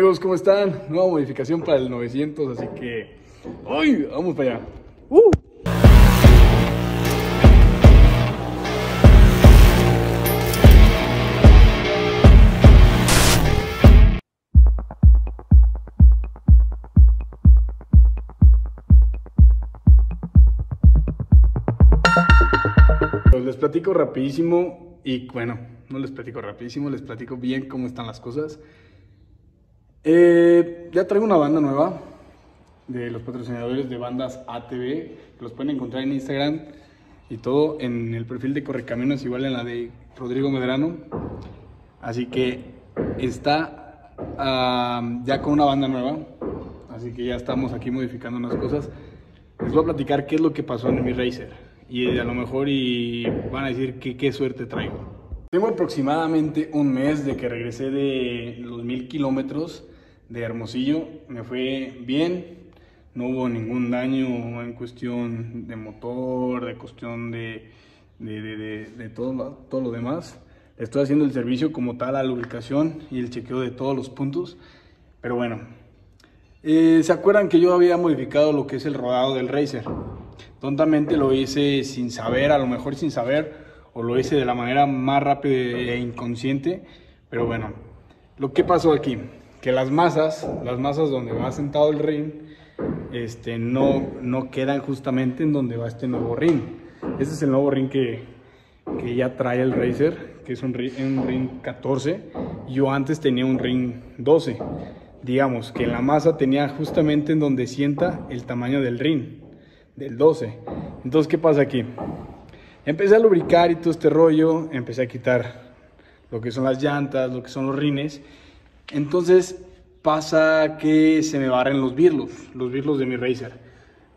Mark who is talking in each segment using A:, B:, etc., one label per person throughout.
A: Amigos, ¿cómo están? Nueva modificación para el 900, así que... ¡Uy! Vamos para allá. ¡Uh! Pues les platico rapidísimo y bueno, no les platico rapidísimo, les platico bien cómo están las cosas. Eh, ya traigo una banda nueva de los patrocinadores de bandas ATV, que los pueden encontrar en Instagram y todo en el perfil de Correcaminos, igual en la de Rodrigo Medrano. Así que está ah, ya con una banda nueva, así que ya estamos aquí modificando unas cosas. Les voy a platicar qué es lo que pasó en mi Racer y a lo mejor y van a decir que qué suerte traigo. Tengo aproximadamente un mes de que regresé de los mil kilómetros de Hermosillo. Me fue bien, no hubo ningún daño en cuestión de motor, de cuestión de, de, de, de todo, todo lo demás. Estoy haciendo el servicio como tal a la lubricación y el chequeo de todos los puntos. Pero bueno, eh, ¿se acuerdan que yo había modificado lo que es el rodado del Racer? Tontamente lo hice sin saber, a lo mejor sin saber, o lo hice de la manera más rápida e inconsciente. Pero bueno, lo que pasó aquí, que las masas, las masas donde va sentado el ring, este, no, no quedan justamente en donde va este nuevo ring. Este es el nuevo ring que, que ya trae el Racer, que es un ring, un ring 14. Yo antes tenía un ring 12. Digamos que la masa tenía justamente en donde sienta el tamaño del ring del 12. Entonces, ¿qué pasa aquí? Empecé a lubricar y todo este rollo, empecé a quitar lo que son las llantas, lo que son los rines. Entonces pasa que se me barren los birlos, los birlos de mi Racer.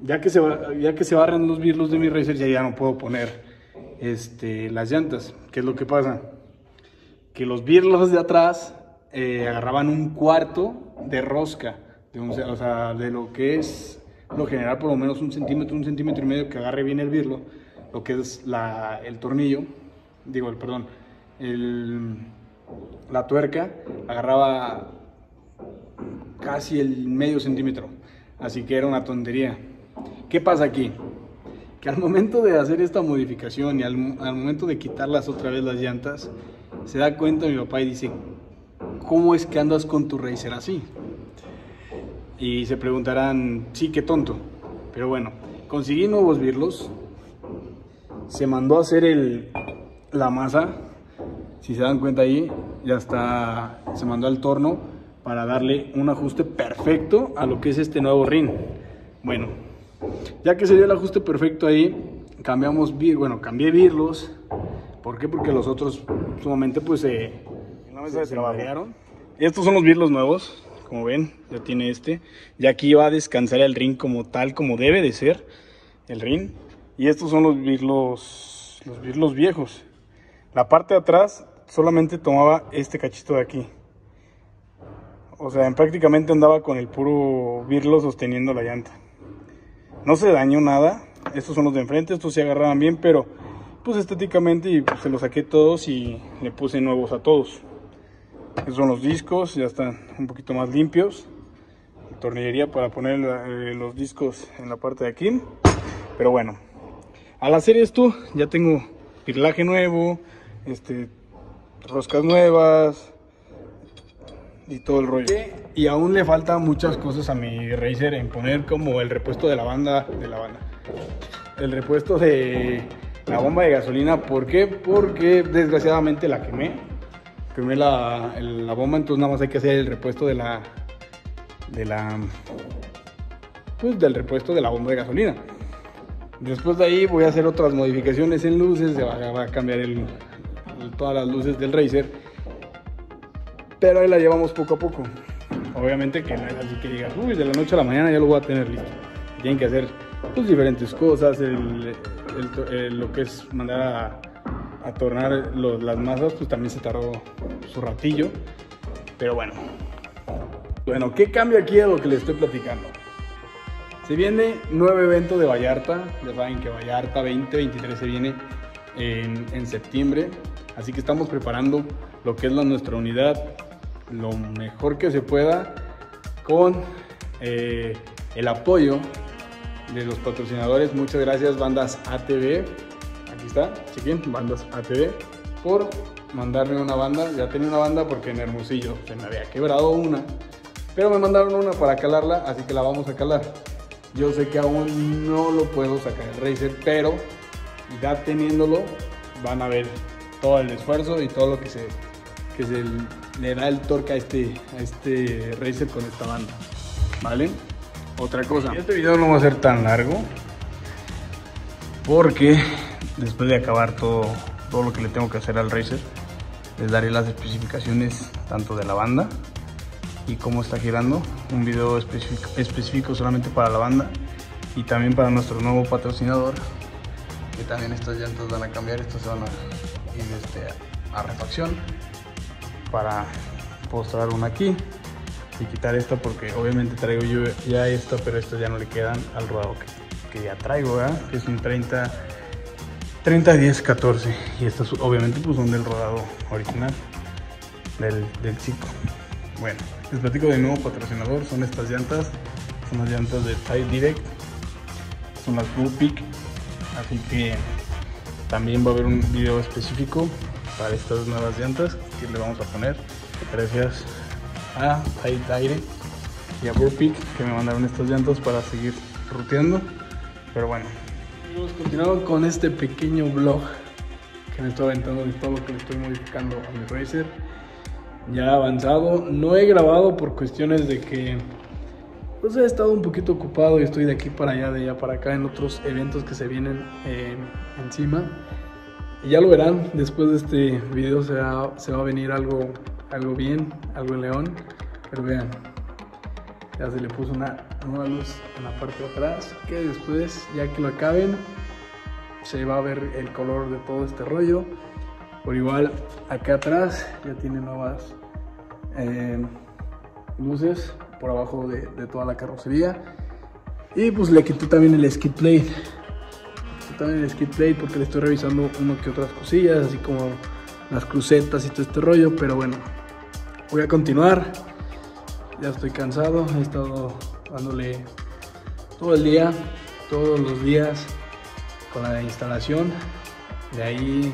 A: Ya que se, ya que se barren los birlos de mi Racer, ya, ya no puedo poner este, las llantas. ¿Qué es lo que pasa? Que los birlos de atrás eh, agarraban un cuarto de rosca, de, un, o sea, de lo que es lo general por lo menos un centímetro, un centímetro y medio que agarre bien el birlo, lo que es la, el tornillo, digo, el perdón, el, la tuerca agarraba casi el medio centímetro, así que era una tontería. ¿Qué pasa aquí? Que al momento de hacer esta modificación y al, momento de quitarlas otra vez las llantas, se da cuenta mi papá y dice, ¿cómo es que andas con tu Racer así? Y se preguntarán, sí, qué tonto. Pero bueno, conseguí nuevos birlos. Se mandó a hacer la masa. Si se dan cuenta ahí, ya está, se mandó al torno para darle un ajuste perfecto a lo que es este nuevo ring. Bueno, ya que se dio el ajuste perfecto ahí, cambiamos bueno, cambié birlos. ¿Por qué? Porque los otros sumamente pues se, se, se Estos son los birlos nuevos como ven, ya tiene este. Y aquí va a descansar el ring como tal, como debe de ser el ring. Y estos son los birlos, los birlos viejos. La parte de atrás solamente tomaba este cachito de aquí. O sea, prácticamente andaba con el puro birlo sosteniendo la llanta. No se dañó nada. Estos son los de enfrente, estos se agarraban bien, pero pues estéticamente y, pues, se los saqué todos y le puse nuevos a todos. Estos son los discos, ya están un poquito más limpios. Tornillería para poner eh, los discos en la parte de aquí. Pero bueno, al hacer esto ya tengo pirlaje nuevo, este, roscas nuevas y todo el rollo. Y aún le faltan muchas cosas a mi Racer en poner como el repuesto de la banda, de la banda. El repuesto de la bomba de gasolina, ¿por qué? Porque desgraciadamente la quemé quemé la, la, bomba, entonces nada más hay que hacer el repuesto de la, de la, pues del repuesto de la bomba de gasolina. Después de ahí voy a hacer otras modificaciones en luces, se va, a cambiar el, todas las luces del Racer, pero ahí la llevamos poco a poco. Obviamente que no es así que digas, uy, de la noche a la mañana ya lo voy a tener listo. Tienen que hacer pues, diferentes cosas, el, lo que es mandar a tornar las masas, pues también se tardó su ratillo. Pero bueno. Bueno, ¿qué cambia aquí a lo que les estoy platicando? Se viene nuevo evento de Vallarta. Ya saben que Vallarta 2023 se viene en, en septiembre. Así que estamos preparando lo que es la, nuestra unidad lo mejor que se pueda con eh, el apoyo de los patrocinadores. Muchas gracias, bandas ATV. Aquí está, chequen, bandas ATV, por mandarme una banda. Ya tenía una banda porque en Hermosillo se me había quebrado una, pero me mandaron una para calarla, así que la vamos a calar. Yo sé que aún no lo puedo sacar el Racer, pero ya teniéndolo van a ver todo el esfuerzo y todo lo que se, que se le da el torque a este, a este Racer con esta banda. ¿Vale? Otra cosa. Este video no va a ser tan largo porque después de acabar todo, todo lo que le tengo que hacer al Racer, les daré las especificaciones tanto de la banda y cómo está girando. Un video específico, específico solamente para la banda y también para nuestro nuevo patrocinador. Que también estas llantas van a cambiar, estas se van a ir este, a refacción para postrar una aquí y quitar esta porque obviamente traigo yo ya esta, pero estas ya no le quedan al rodado que, que ya traigo. Que es un 30, 30, 10, 14 y estas obviamente pues son del rodado original del, del chico. Bueno, les platico de nuevo patrocinador, son estas llantas, son las llantas de Tide Direct, son las Blue Peak, así que también va a haber un video específico para estas nuevas llantas que le vamos a poner gracias a Tide y a Peak que me mandaron estas llantas para seguir ruteando. Pero bueno, amigos, continuamos con este pequeño vlog que me estoy aventando de todo lo que le estoy modificando a mi Racer. Ya avanzado, no he grabado por cuestiones de que pues he estado un poquito ocupado y estoy de aquí para allá, de allá para acá en otros eventos que se vienen eh, encima. Y ya lo verán, después de este video se va, a venir algo algo bien, algo en león, pero vean, ya se le puso una nueva luz en la parte de atrás, que después, ya que lo acaben, se va a ver el color de todo este rollo. Por igual, acá atrás ya tiene nuevas eh, luces por abajo de, toda la carrocería. Y pues le quité también el skid plate. También el skid plate porque le estoy revisando uno que otras cosillas, así como las crucetas y todo este rollo, pero bueno, voy a continuar. Ya estoy cansado, he estado dándole todo el día, todos los días con la instalación. De ahí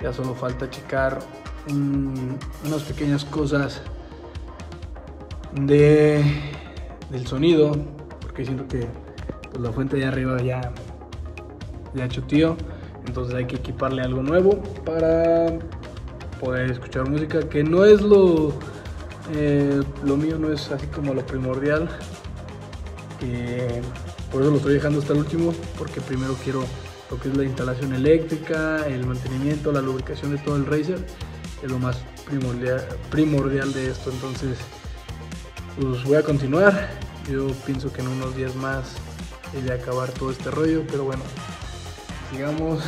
A: ya solo falta checar unas pequeñas cosas de, del sonido, porque siento que pues, la fuente de arriba ya, ya tío entonces hay que equiparle algo nuevo para poder escuchar música, que no es lo, eh, lo mío, no es así como lo primordial. por eso lo estoy dejando hasta el último, porque primero quiero lo que es la instalación eléctrica, el mantenimiento, la lubricación de todo el Racer, es lo más primordial, primordial de esto. Entonces, pues voy a continuar. Yo pienso que en unos días más he de acabar todo este rollo, pero bueno, sigamos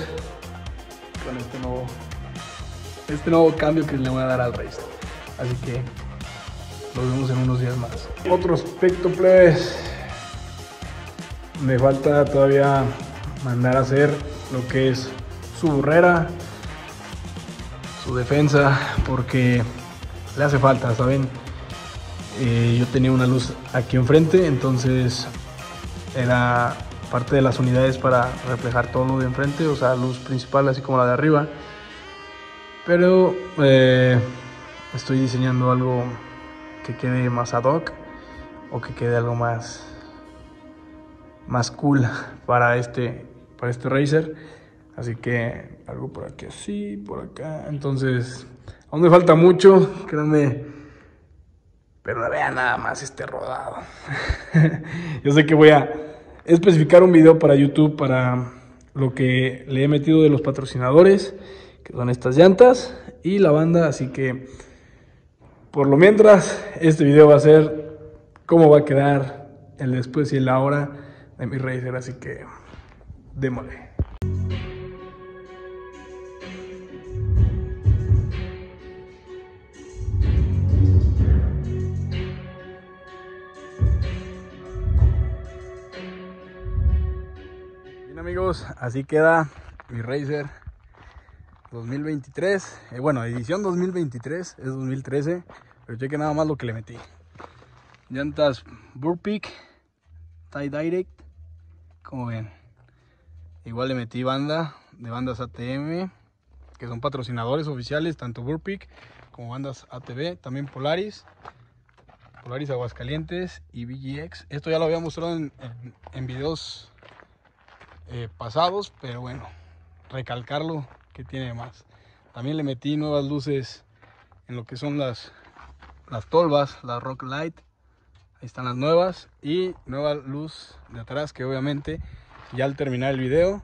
A: con este nuevo, este nuevo cambio que le voy a dar al race. Así que nos vemos en unos días más. Otro aspecto, pues, me falta todavía mandar a hacer lo que es su burrera, su defensa, porque le hace falta, ¿saben? Eh, yo tenía una luz aquí enfrente, entonces era parte de las unidades para reflejar todo lo de enfrente, o sea, luz principal así como la de arriba. Pero eh, estoy diseñando algo que quede más ad hoc o que quede algo más más cool para este para este racer. Así que algo por aquí así, por acá. Entonces, aún me falta mucho, créanme. Pero vean nada más este rodado. Yo sé que voy a especificar un video para YouTube para lo que le he metido de los patrocinadores, que son estas llantas y la banda, así que por lo mientras este video va a ser cómo va a quedar el después y el ahora de mi Racer, así que démosle. Amigos, así queda mi Racer 2023. Eh, bueno, edición 2023, es 2013. Pero cheque nada más lo que le metí. Llantas Burpeak, Tie Direct, como ven. Igual le metí banda de bandas ATM, que son patrocinadores oficiales, tanto Burpeak como bandas ATV, también Polaris, Polaris Aguascalientes y VGX. Esto ya lo había mostrado en, videos eh, pasados, pero bueno, recalcarlo que tiene más. También le metí nuevas luces en lo que son las, las tolvas, la Rock Light. Ahí están las nuevas y nueva luz de atrás que obviamente ya al terminar el video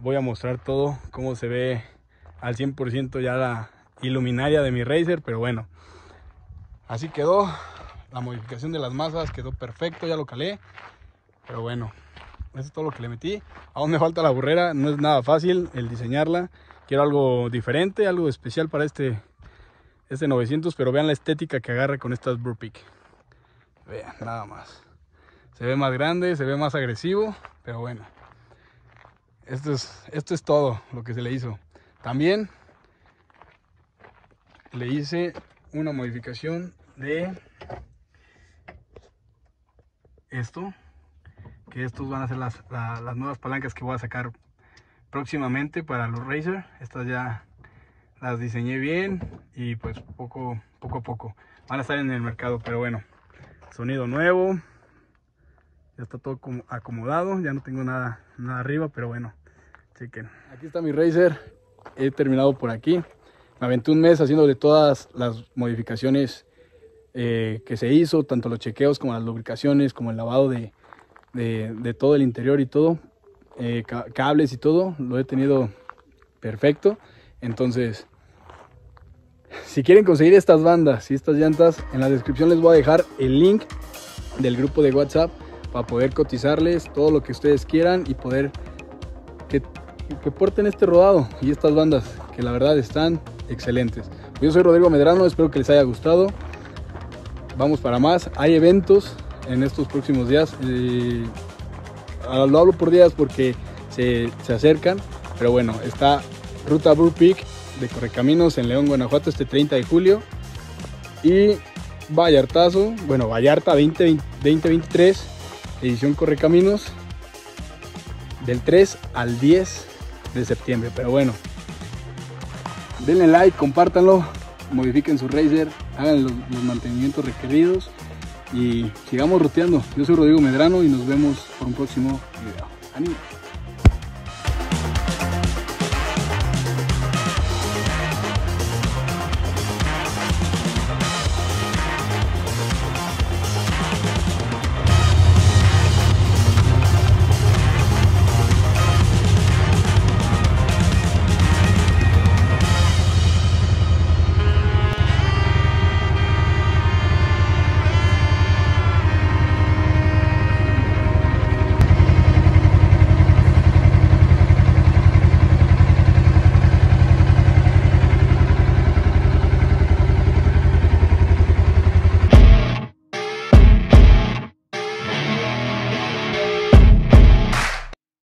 A: voy a mostrar todo cómo se ve al 100% ya la iluminaria de mi Razer, pero bueno, así quedó. La modificación de las masas quedó perfecto, ya lo calé. Pero bueno, eso es todo lo que le metí. Aún me falta la burrera, no es nada fácil el diseñarla. Quiero algo diferente, algo especial para este, este 900, pero vean la estética que agarra con estas Burpeak. Vean, nada más. Se ve más grande, se ve más agresivo, pero bueno. Esto es, esto es todo lo que se le hizo. También le hice una modificación de esto que estos van a ser las, las, nuevas palancas que voy a sacar próximamente para los Razer. Estas ya las diseñé bien y pues poco poco a poco van a estar en el mercado pero bueno sonido nuevo ya está todo acomodado ya no tengo nada nada arriba pero bueno chequen. Aquí está mi Razer he terminado por aquí. Me aventé un mes haciéndole todas las modificaciones eh, que se hizo, tanto los chequeos como las lubricaciones, como el lavado de, de, todo el interior y todo, eh, cables y todo, lo he tenido perfecto. Entonces, si quieren conseguir estas bandas y estas llantas, en la descripción les voy a dejar el link del grupo de WhatsApp para poder cotizarles todo lo que ustedes quieran y poder que, que porten este rodado y estas bandas que la verdad están excelentes. Yo soy Rodrigo Medrano, espero que les haya gustado vamos para más. Hay eventos en estos próximos días. Eh, lo hablo por días porque se, acercan, pero bueno, está Ruta Blue Peak de Correcaminos en León, Guanajuato este 30 de julio. Y Vallartazo, bueno, Vallarta 2023, edición Correcaminos, del 3 al 10 de septiembre. Pero bueno, denle like, compártanlo modifiquen su Razer, hagan los, mantenimientos requeridos y sigamos roteando. Yo soy Rodrigo Medrano y nos vemos por un próximo video. ¡Ánimo!